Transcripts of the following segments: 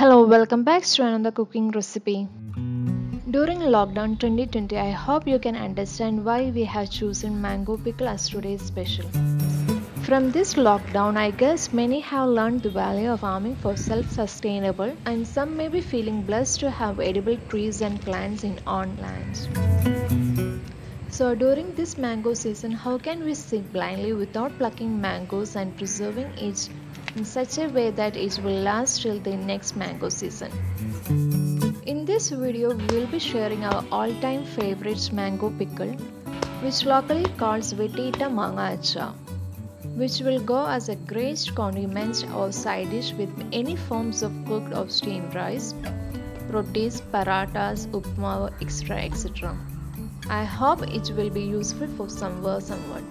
Hello, welcome back to another cooking recipe. During lockdown 2020, I hope you can understand why we have chosen mango pickle as today's special. From this lockdown, I guess many have learned the value of farming for self-sustainable and some may be feeling blessed to have edible trees and plants in own lands. So during this mango season, how can we sit blindly without plucking mangoes and preserving it in such a way that it will last till the next mango season? In this video, we will be sharing our all-time favorites mango pickle, which locally calls Vettiyitta Manga Achaar, which will go as a great condiment or side dish with any forms of cooked or steamed rice, rotis, parathas, upma, etc. etc. I hope it will be useful for somewhere somewhat.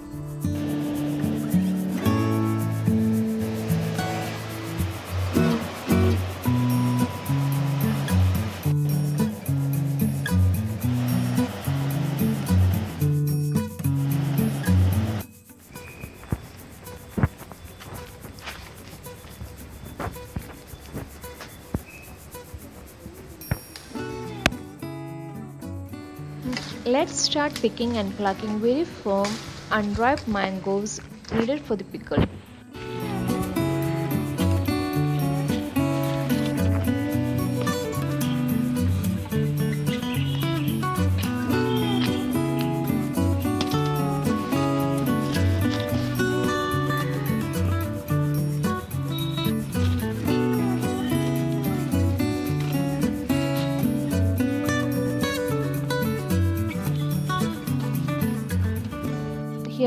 Let's start picking and plucking very firm, unripe mangoes needed for the pickle.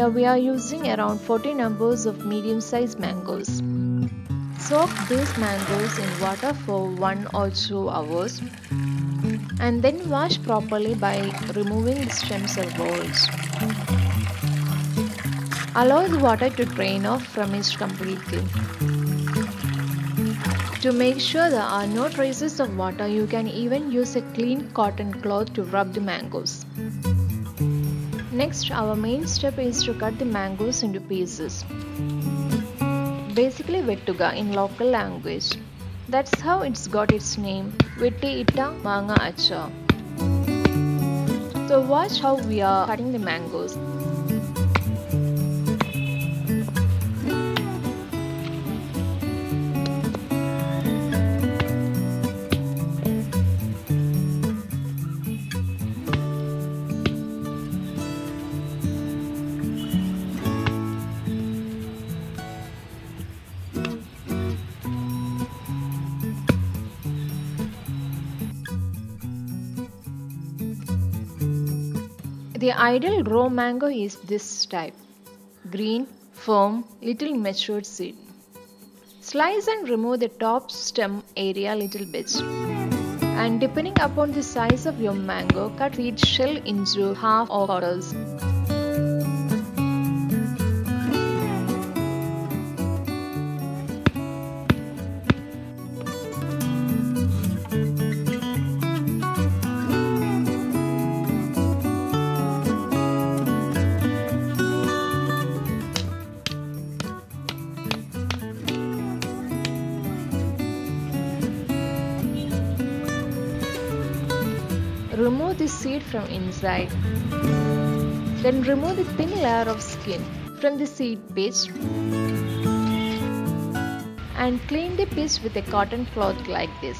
Here we are using around 40 numbers of medium-sized mangoes. Soak these mangoes in water for 1 or 2 hours and then wash properly by removing the stems or balls. Allow the water to drain off from it completely. To make sure there are no traces of water, you can even use a clean cotton cloth to rub the mangoes. Next, our main step is to cut the mangoes into pieces. Basically vettuga in local language. That's how it's got its name, Vettiyitta Manga Achaar. So watch how we are cutting the mangoes. The ideal raw mango is this type green, firm, little matured seed. Slice and remove the top stem area little bit. And depending upon the size of your mango, cut each shell into half or quarters. Seed from inside. Then remove the thin layer of skin from the seed pitch and clean the pitch with a cotton cloth like this.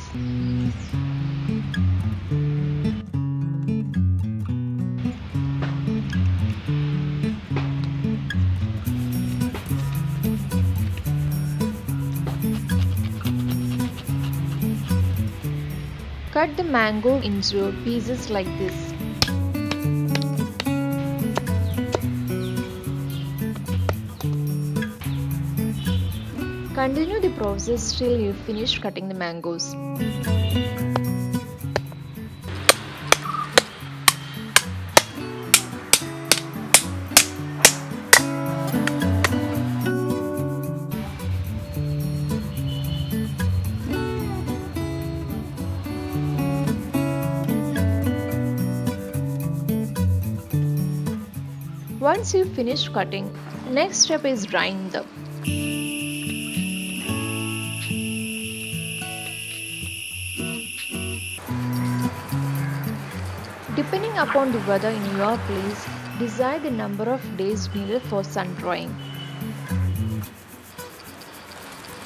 Cut the mango into pieces like this. Continue the process till you finish cutting the mangoes. Once you finish cutting, next step is drying them. Depending upon the weather in your place, decide the number of days needed for sun drying.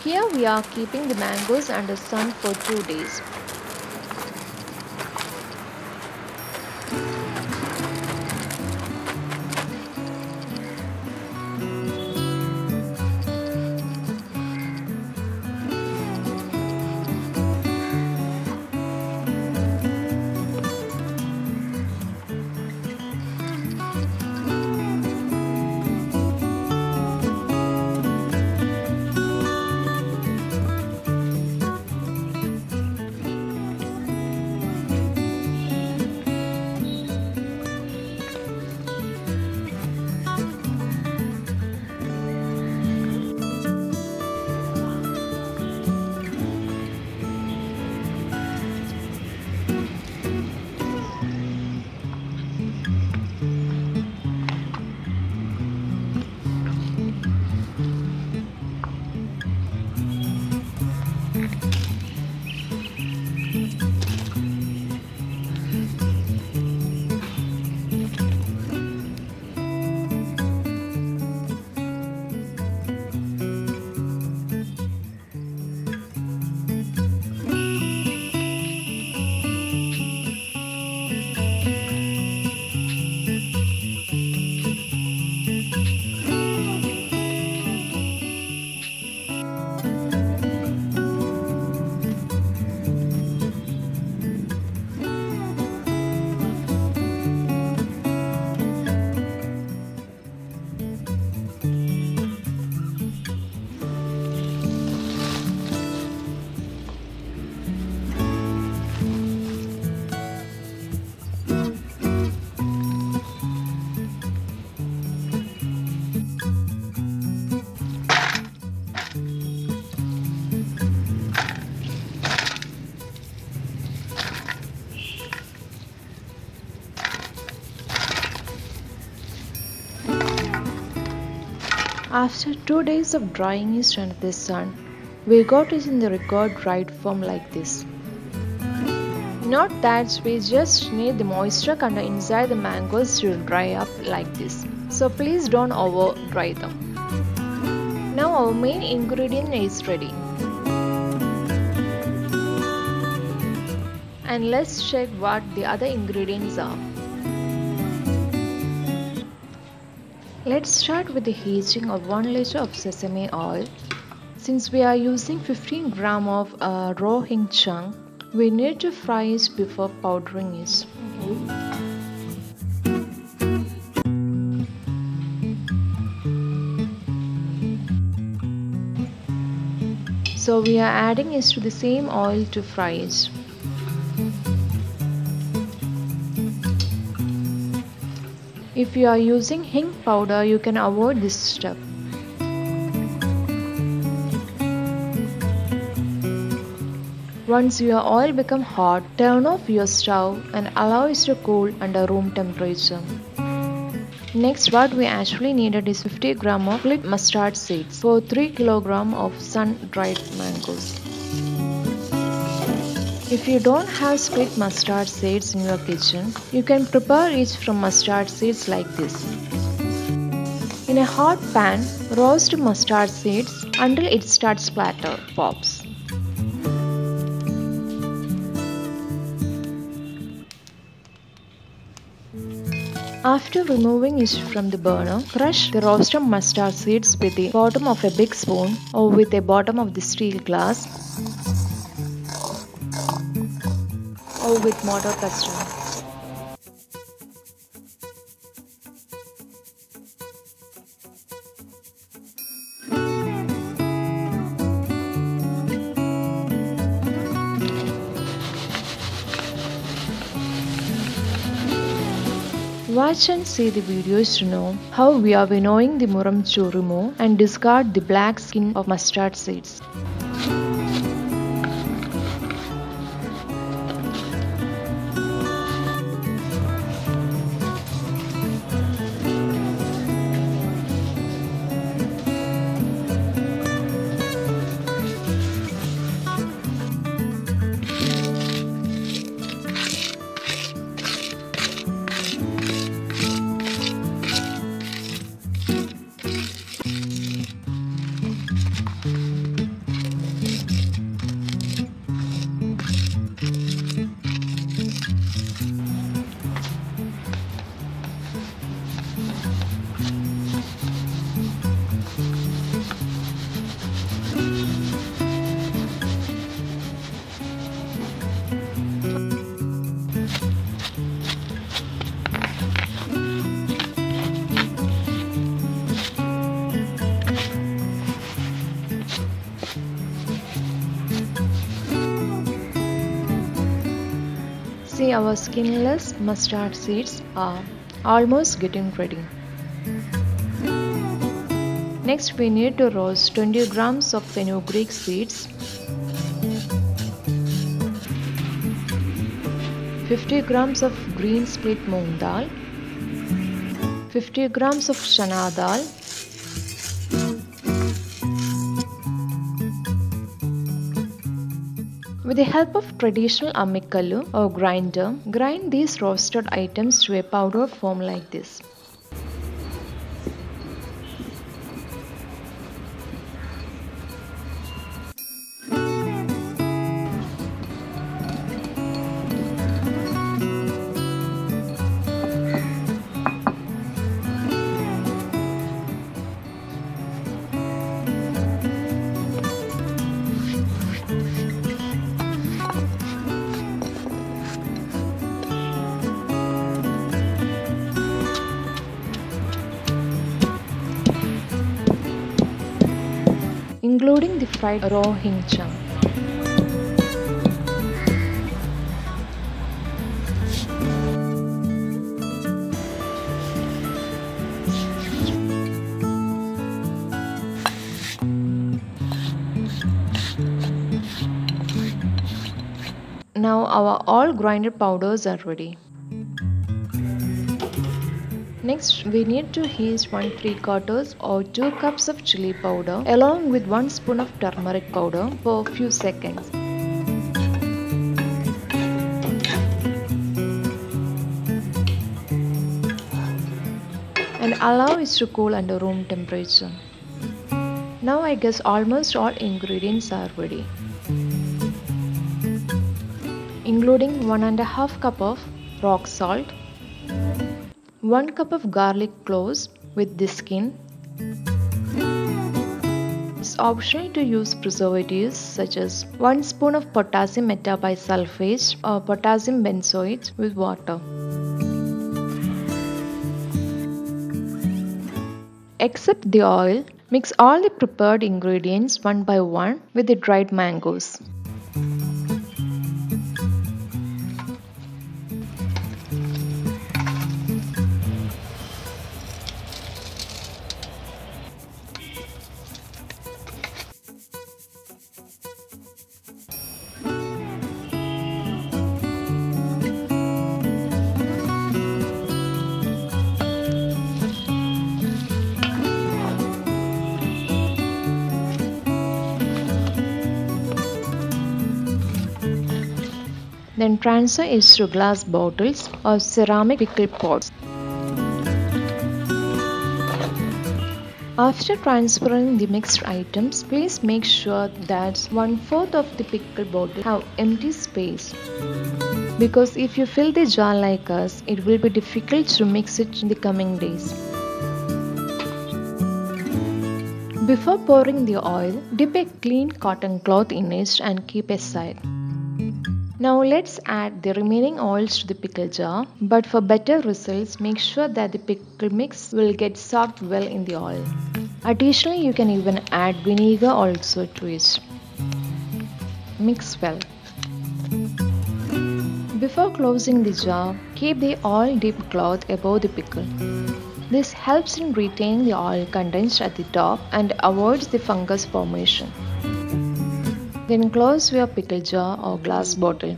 Here we are keeping the mangoes under sun for 2 days. After two days of drying it under the sun, we got it in the record dried form like this. Note that we just need the moisture content inside the mangoes to dry up like this. So please don't over dry them. Now our main ingredient is ready. And let's check what the other ingredients are. Let's start with the heating of 1 liter of sesame oil. Since we are using 15 gram of uh, raw hing chunk, we need to fry it before powdering it. So we are adding it to the same oil to fry it. If you are using hing powder, you can avoid this step. Once your oil become hot, turn off your stove and allow it to cool under room temperature. Next what we actually needed is 50 gram of split mustard seeds for 3 kg of sun dried mangoes. If you don't have split mustard seeds in your kitchen, you can prepare it from mustard seeds like this. In a hot pan, roast mustard seeds until it starts splatter pops. After removing it from the burner, crush the roasted mustard seeds with the bottom of a big spoon or with the bottom of the steel glass with mortar pestle. Watch and see the videos to know how we are winnowing the muram remove and discard the black skin of mustard seeds. Our skinless mustard seeds are almost getting ready. Next we need to roast 20 grams of fenugreek seeds 50 grams of green split moong dal 50 grams of chana dal With the help of traditional amikkallu or grinder, grind these roasted items to a powder form like this. Including the fried raw hing chang. Now our all grinder powders are ready. Next, we need to heat 1 3 quarters or 2 cups of chili powder along with 1 spoon of turmeric powder for a few seconds. And allow it to cool under room temperature. Now I guess almost all ingredients are ready. Including 1 and a half cup of rock salt, 1 cup of garlic cloves with the skin. It's optional to use preservatives such as 1 spoon of potassium metabisulfite or potassium benzoate with water. Except the oil, mix all the prepared ingredients one by one with the dried mangoes. Then transfer it to glass bottles or ceramic pickle pots. After transferring the mixed items, please make sure that one fourth of the pickle bottle have empty space. Because if you fill the jar like us, it will be difficult to mix it in the coming days. Before pouring the oil, dip a clean cotton cloth in it and keep aside. Now let's add the remaining oils to the pickle jar but for better results make sure that the pickle mix will get soaked well in the oil. Additionally you can even add vinegar also to it. Mix well. Before closing the jar, keep the oil dipped cloth above the pickle. This helps in retaining the oil condensed at the top and avoids the fungus formation. Then close your pickle jar or glass bottle.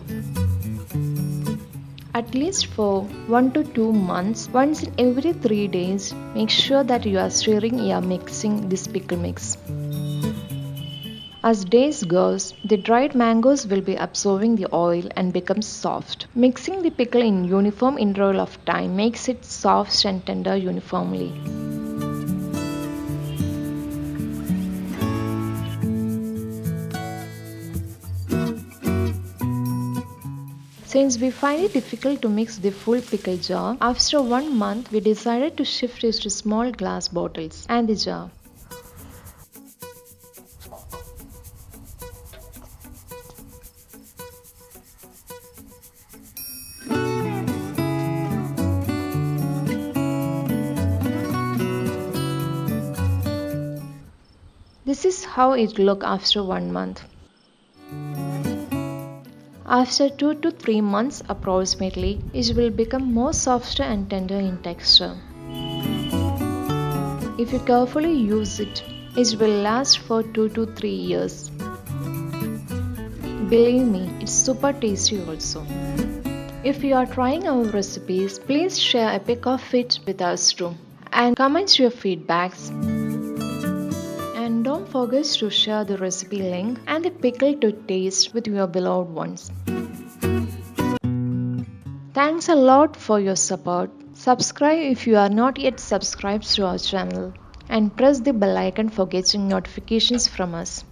At least for 1 to 2 months, once in every 3 days, make sure that you are stirring or mixing this pickle mix. As days goes, the dried mangoes will be absorbing the oil and become soft. Mixing the pickle in uniform interval of time makes it soft and tender uniformly. Since we find it difficult to mix the full pickle jar, after one month we decided to shift it to small glass bottles and the jar. This is how it look after one month. After 2 to 3 months approximately, it will become more softer and tender in texture. If you carefully use it, it will last for 2 to 3 years. Believe me, it's super tasty also. If you are trying our recipes, please share a pic of it with us too and comment your feedbacks. Forget to share the recipe link and the pickle to taste with your beloved ones. Thanks a lot for your support. Subscribe if you are not yet subscribed to our channel and press the bell icon for getting notifications from us.